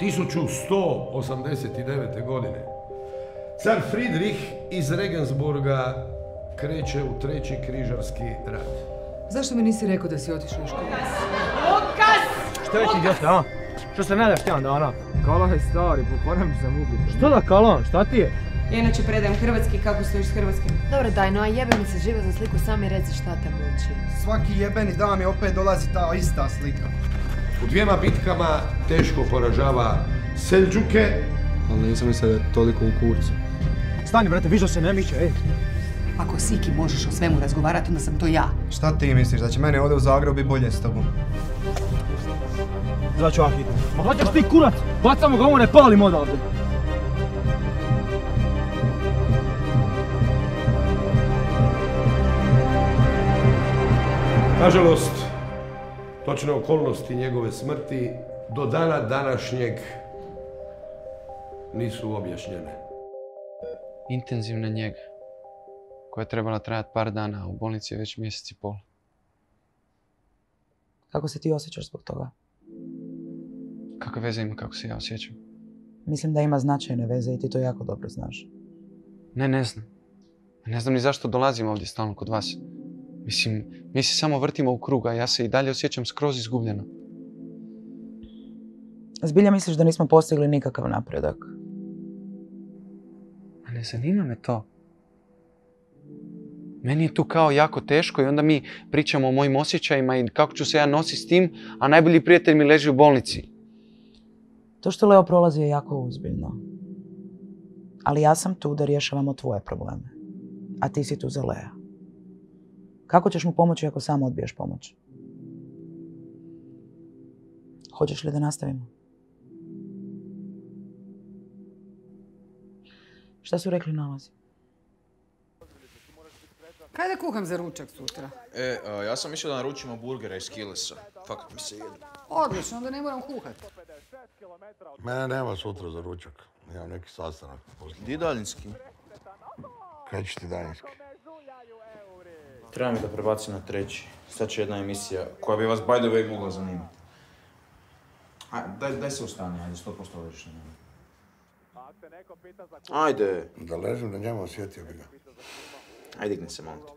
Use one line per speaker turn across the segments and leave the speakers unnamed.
1189. godine car Friedrich iz Regensburga kreće u treći križarski rat.
Zašto mi nisi rekao da si otišao u školu?
Što je ti djete, a? Što se ne daš tjedan dana? Kalaj stari, pokvaram se mubi. Što da kalan, šta ti je?
Ja inače predajem hrvatski, kako stojiš s hrvatskim?
Dobro daj, no a jebe mi se živo za sliku, sami reci šta te muči.
Svaki jebeni dan mi opet dolazi ta ista slika.
U dvijema bitkama teško poražava Selđuke,
Ali nisam mislio da je toliko u kurcu.
Stani, brate, vižo se ne miče, ej.
Ako Siki možeš o svemu razgovarati, onda sam to ja.
Šta ti misliš, da će mene ovdje u Zagrebu biti bolje s tobom?
Zvaću ja hitno. Ma hoćeš ti kurac? Bacamo ga ovo, ne palimo odavde.
Nažalost, točne okolnosti njegove smrti do dana današnjeg nisu objašnjene.
Intenzivna njega, koja je trebala trajati par dana, a u bolnici je već mjesec i pol.
Kako se ti osjećaš zbog toga?
Kakve veze ima kako se ja osjećam?
Mislim da ima značajne veze i ti to jako dobro znaš.
Ne, ne znam. Ne znam ni zašto dolazim ovdje stalno kod vas. Mislim, mi se samo vrtimo u krug, a ja se i dalje osjećam skroz izgubljeno.
Zbilja misliš da nismo postigli nikakav napredak?
A ne zanima me to. Meni je tu kao jako teško i onda mi pričamo o mojim osjećajima i kako ću se ja nositi s tim, a najbolji prijatelj mi leži u bolnici.
To što Leo prolazi je jako ozbiljno. Ali ja sam tu da rješavamo tvoje probleme. A ti si tu za Lea. Kako ćeš mu pomoći ako sam odbiješ pomoć? Hoćeš li da nastavimo? Šta su rekli nalazi?
Kaj da kuham za ručak sutra?
E, a, ja sam mislio da naručimo burgere iz Kilesa. Fakat mi se jede.
Odlično, onda ne moram kuhati.
Mene nema sutra za ručak. Imam neki sastanak.
Di daljinski?
Kaj ćeš ti daljinski?
Treba mi da prebacim na treći. Sad će jedna emisija koja bi vas by the way mogla zanimati. A, daj, daj se ustani, ajde, 100% vodiš na njemu. Ajde,
Da ležim na njemu, osjetio bi ga.
ajde digni se, molim te.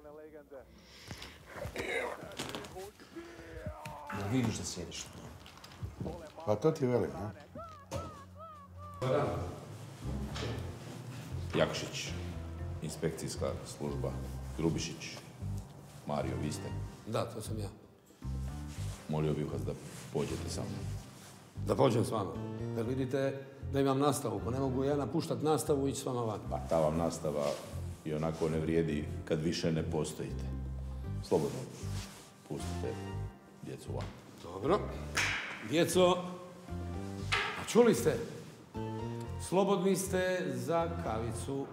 Da vidiš da sjediš na njemu.
Pa to ti velim, a?
Jakšić, inspekcijska služba, Grubišić, Mario, vi ste.
Da, to sam ja.
Molio bih vas da pođete sa mnom.
Da pođem s vama. Jer vidite da imam nastavu, pa ne mogu ja napuštat nastavu i ići s vama van.
Pa ta vam nastava i onako ne vrijedi kad više ne postojite. Slobodno pustite djecu van.
Dobro. Djeco, a čuli ste? Slobodni ste za kavicu.